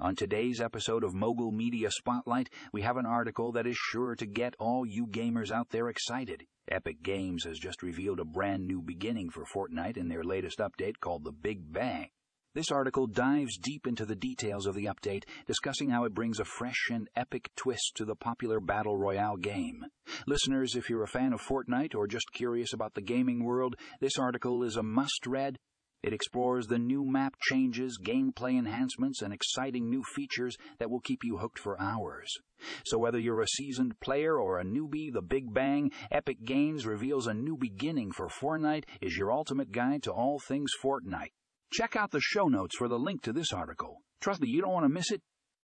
On today's episode of Mogul Media Spotlight, we have an article that is sure to get all you gamers out there excited. Epic Games has just revealed a brand new beginning for Fortnite in their latest update called the Big Bang. This article dives deep into the details of the update, discussing how it brings a fresh and epic twist to the popular Battle Royale game. Listeners, if you're a fan of Fortnite or just curious about the gaming world, this article is a must read. It explores the new map changes, gameplay enhancements, and exciting new features that will keep you hooked for hours. So whether you're a seasoned player or a newbie, the Big Bang Epic Games reveals a new beginning for Fortnite is your ultimate guide to all things Fortnite. Check out the show notes for the link to this article. Trust me, you don't want to miss it.